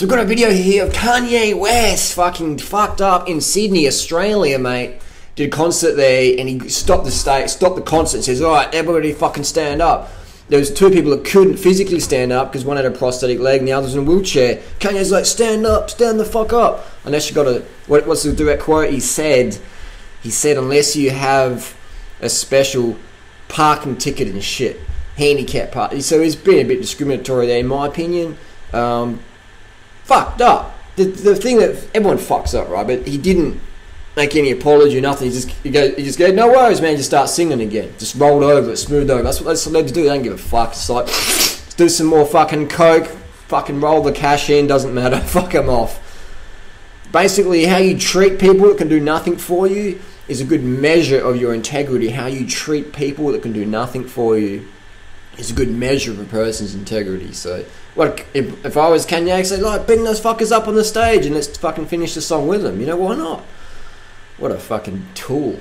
So we've got a video here of Kanye West fucking fucked up in Sydney, Australia, mate. Did a concert there and he stopped the state, stopped the concert says, Alright, everybody fucking stand up. There was two people that couldn't physically stand up because one had a prosthetic leg and the other was in a wheelchair. Kanye's like, stand up, stand the fuck up. Unless you got a, what, what's the direct quote? He said, he said, unless you have a special parking ticket and shit, handicap park. So he's been a bit discriminatory there, in my opinion. Um, fucked up. The, the thing that everyone fucks up, right? But he didn't make any apology or nothing. He just he, go, he just go, no worries, man. Just start singing again. Just rolled over, smoothed over. That's what allowed to do. They don't give a fuck. It's like let's do some more fucking coke. Fucking roll the cash in. Doesn't matter. Fuck them off. Basically, how you treat people that can do nothing for you is a good measure of your integrity. How you treat people that can do nothing for you is a good measure of a person's integrity. So, what if, if I was Kanye, I'd say, like, bring those fuckers up on the stage and let's fucking finish the song with them. You know, why not? What a fucking tool.